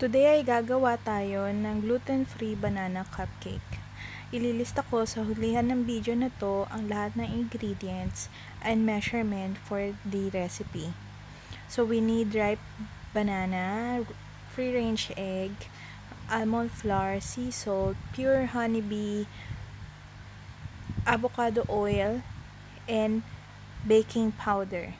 Today ay gagawa tayo ng gluten-free banana cupcake. Ililista ko sa hulihan ng video na to ang lahat ng ingredients and measurement for the recipe. So we need ripe banana, free-range egg, almond flour, sea salt, pure honeybee, avocado oil, and baking powder.